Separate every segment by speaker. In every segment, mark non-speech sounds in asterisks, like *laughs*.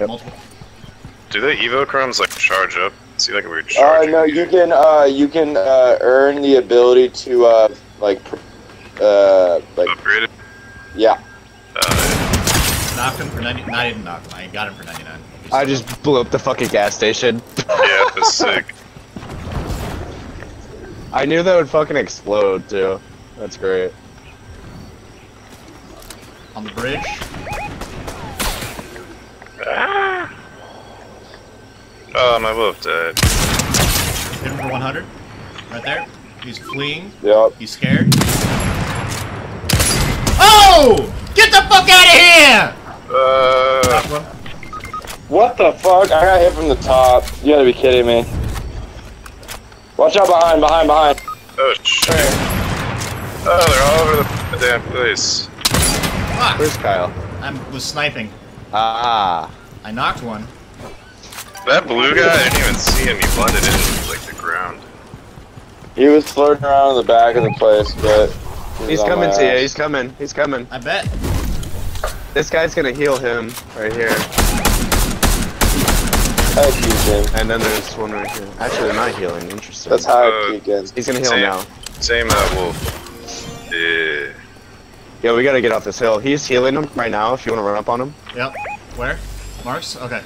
Speaker 1: Yep.
Speaker 2: Multiple.
Speaker 3: Do the EvoChromes like charge up? See like a weird
Speaker 4: Uh, no, you can uh, you can uh, earn the ability to uh, like pr- uh, like
Speaker 3: Upgraded.
Speaker 4: yeah.
Speaker 3: Uh,
Speaker 2: Knocked him for 90. Not even knocked him. I got him for 99.
Speaker 1: I just blew up the fucking gas station.
Speaker 3: yeah, that's sick. *laughs*
Speaker 1: I knew that would fucking explode too. That's great.
Speaker 2: On the bridge.
Speaker 3: Ah! Oh, my wolf died.
Speaker 2: Hit him for 100. Right there. He's fleeing.
Speaker 4: Yep.
Speaker 2: He's scared. Oh! Get the fuck out of here!
Speaker 3: Uh,
Speaker 2: Knocked one.
Speaker 4: What the fuck? I got hit from the top. You gotta be kidding me. Watch out behind, behind, behind.
Speaker 3: oh shit. Oh, they're all over the damn place.
Speaker 2: Fuck!
Speaker 1: Where's Kyle?
Speaker 2: I was sniping.
Speaker 1: Ah.
Speaker 2: I knocked one.
Speaker 3: That blue guy, I didn't even see him. He blended in like the ground.
Speaker 4: He was floating around in the back of the place, but he
Speaker 1: He's coming to you. He's coming. He's coming.
Speaker 2: I bet.
Speaker 1: This guy's gonna heal him right here.
Speaker 4: High peeking.
Speaker 1: And then there's one right here. Actually, they're not healing. Interesting.
Speaker 4: That's how
Speaker 3: Uh,
Speaker 4: peeking.
Speaker 1: He's gonna heal
Speaker 3: Same.
Speaker 1: now.
Speaker 3: Same uh, wolf. Yeah.
Speaker 1: Yeah, we gotta get off this hill. He's healing him right now. If you wanna run up on him.
Speaker 2: Yep. Where? Marks? Okay.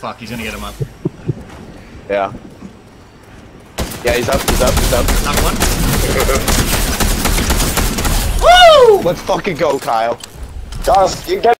Speaker 2: Fuck, he's gonna get him up.
Speaker 1: Yeah. Yeah, he's up. He's up. He's up.
Speaker 2: Knocked one.
Speaker 1: Let's fucking go, Kyle.
Speaker 4: Guys, you get